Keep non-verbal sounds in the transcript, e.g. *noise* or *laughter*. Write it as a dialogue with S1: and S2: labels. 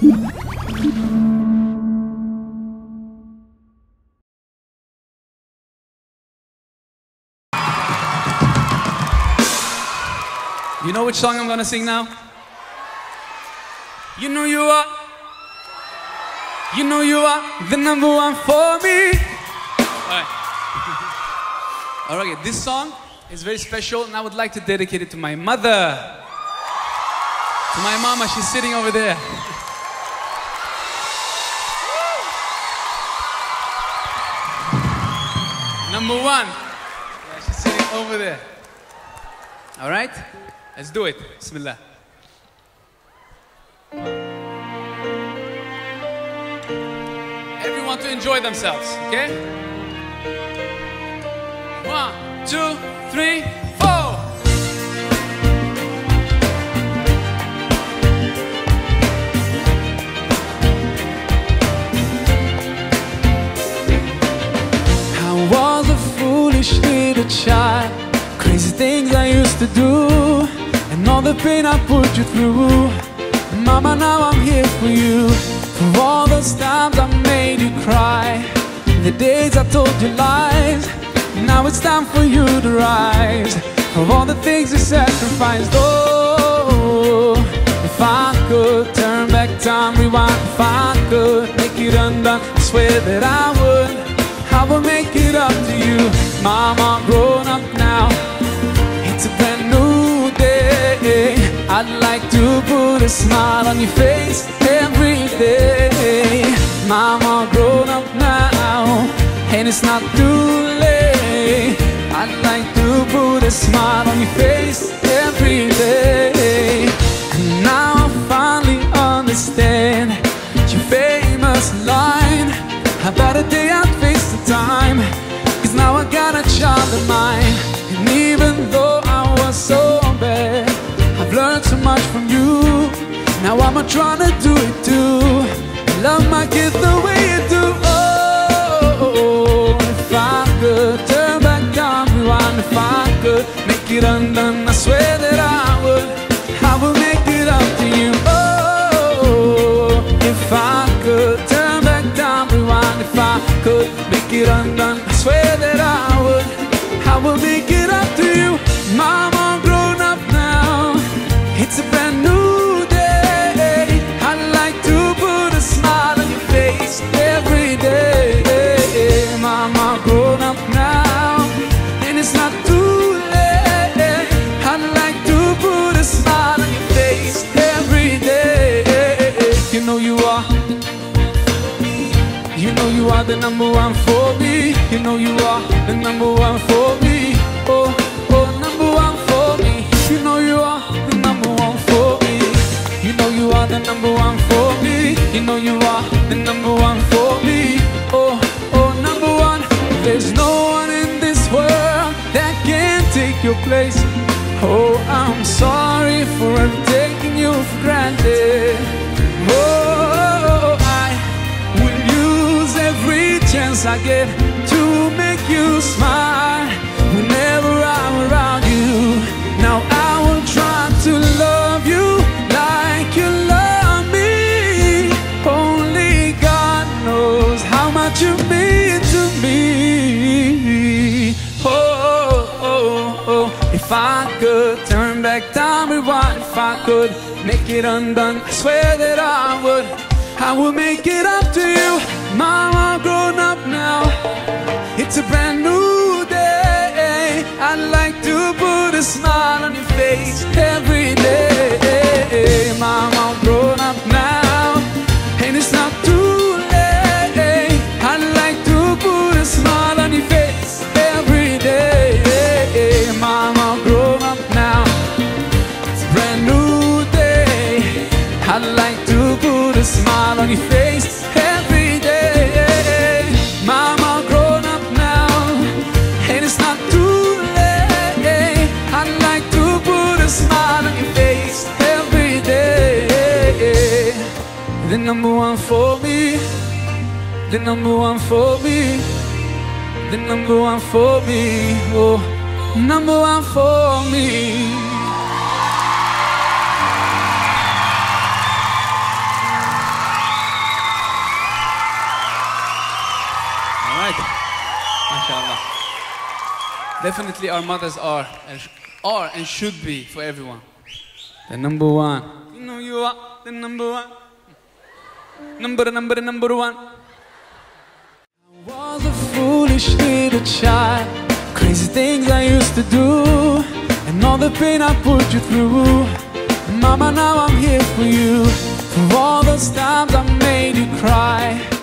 S1: You know which song I'm gonna sing now? You know you are. You know you are the number one for me. Alright. *laughs* Alright, this song is very special and I would like to dedicate it to my mother. To my mama, she's sitting over there. Number one. Yeah, she's sitting over there. Alright? Let's do it. Bismillah. Everyone to enjoy themselves, okay? One, two, three, four. Things I used to do, and all the pain I put you through. Mama, now I'm here for you. For all those times I made you cry, the days I told you lies. Now it's time for you to rise. For all the things you sacrificed, oh, if I could turn back time, rewind, if I could make it undone, I swear that I would. I will make it up to you, Mama. Grown up now, day. I'd like to put a smile on your face every day, Mama. Grown up now, and it's not too late. I'd like to put a smile on your face every day, Now I'm trying to do it too. Love my kids the way you do. Oh, if I could turn back time, rewind, if I could make it undone, I swear that I would. I would make it up to you. Oh, if I could turn back time, rewind, if I could make it undone, I swear that I would. I would make it up to you, Mama. Number one for me. You know you are the number one for me. Oh, oh, number one for me. You know you are the number one for me. You know you are the number one for me. You know you are the number one for me. Oh, oh, number one. There's no one in this world that can take your place. Oh, I'm sorry for ever I get to make you smile whenever I'm around you. Now I will try to love you like you love me. Only God knows how much you mean to me. Oh, oh, oh, oh. if I could turn back time, rewind, if I could make it undone, I swear that I would. I will make it up to you, Mama. Grown up now, it's a brand new day. I'd like to put a smile on your face every day, Mama. Grown up now, and it's not too late. I'd like to put a smile on your face every day, Mama. Grown up now. It's a brand new day. I'd like to put a smile on your face number one for me. The number one for me. The number one for me. Oh, number one for me. All right. Mashallah. Definitely our mothers are and are and should be for everyone. The number one. You know you are the number one. Number, number, number one. I was a foolish little child. Crazy things I used to do. And all the pain I put you through. Mama, now I'm here for you. For all those times I made you cry.